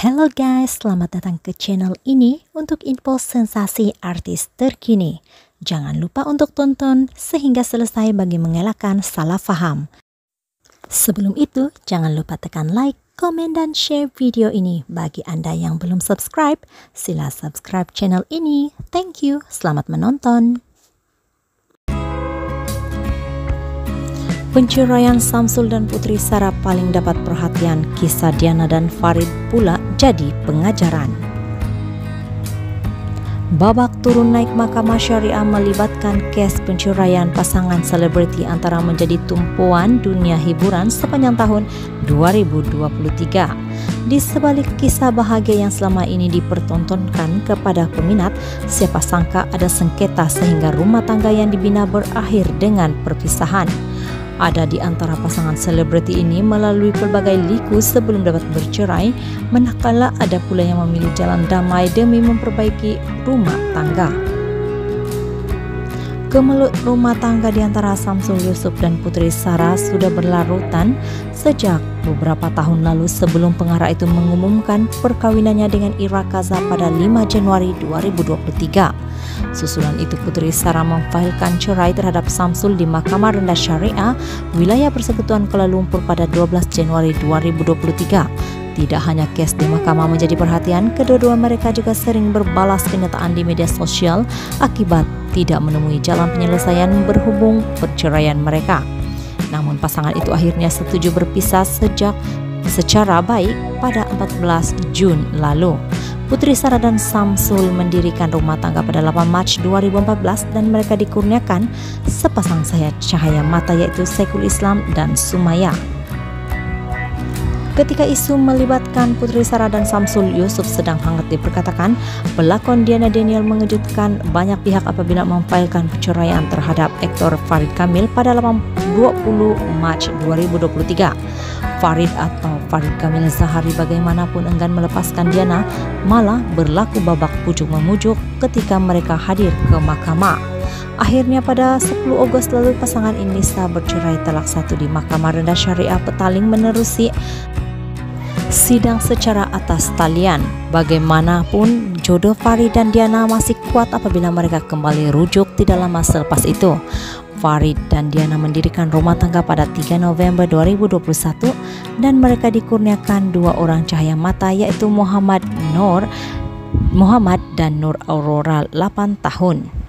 Hello guys, selamat datang ke channel ini untuk info sensasi artis terkini. Jangan lupa untuk tonton sehingga selesai bagi mengelakkan salah faham. Sebelum itu, jangan lupa tekan like, komen, dan share video ini. Bagi Anda yang belum subscribe, sila subscribe channel ini. Thank you, selamat menonton. Penceraian Samsul dan Putri Sarah paling dapat perhatian kisah Diana dan Farid pula jadi pengajaran. Babak turun naik Mahkamah Syariah melibatkan kes penceraian pasangan selebriti antara menjadi tumpuan dunia hiburan sepanjang tahun 2023. Di sebalik kisah bahagia yang selama ini dipertontonkan kepada peminat, siapa sangka ada sengketa sehingga rumah tangga yang dibina berakhir dengan perpisahan ada di antara pasangan selebriti ini melalui pelbagai liku sebelum dapat bercerai, manakala ada pula yang memilih jalan damai demi memperbaiki rumah tangga. Kemelut rumah tangga di antara Samsul Yusuf dan Putri Sarah sudah berlarutan sejak beberapa tahun lalu sebelum pengarah itu mengumumkan perkawinannya dengan Ira Kaza pada 5 Januari 2023. Susulan itu Putri Sarah memfailkan cerai terhadap Samsul di Mahkamah Rendah Syariah wilayah Persekutuan Kuala Lumpur pada 12 Januari 2023. Tidak hanya kes di mahkamah menjadi perhatian, kedua-dua mereka juga sering berbalas kenyataan di media sosial akibat tidak menemui jalan penyelesaian berhubung perceraian mereka. Namun pasangan itu akhirnya setuju berpisah sejak secara baik pada 14 Jun lalu. Putri Sarah dan Samsul mendirikan rumah tangga pada 8 Mac 2014 dan mereka dikurniakan sepasang sayap cahaya mata yaitu Saiful Islam dan Sumaya. Ketika isu melibatkan Putri Sarah dan Samsul Yusuf sedang hangat diperkatakan, pelakon Diana Daniel mengejutkan banyak pihak apabila memfailkan perceraian terhadap aktor Farid Kamil pada 20 Mac 2023. Farid atau Farid Kamil Zahari bagaimanapun enggan melepaskan Diana malah berlaku babak pujuk memujuk ketika mereka hadir ke mahkamah. Akhirnya pada 10 Agustus lalu pasangan ini sah bercerai telak satu di Mahkamah Rendah Syariah Petaling menerusi sidang secara atas talian. Bagaimanapun jodoh Farid dan Diana masih kuat apabila mereka kembali rujuk tidak lama selepas itu. Farid dan Diana mendirikan rumah tangga pada 3 November 2021 dan mereka dikurniakan dua orang cahaya mata yaitu Muhammad Nur Muhammad dan Nur Aurora 8 tahun.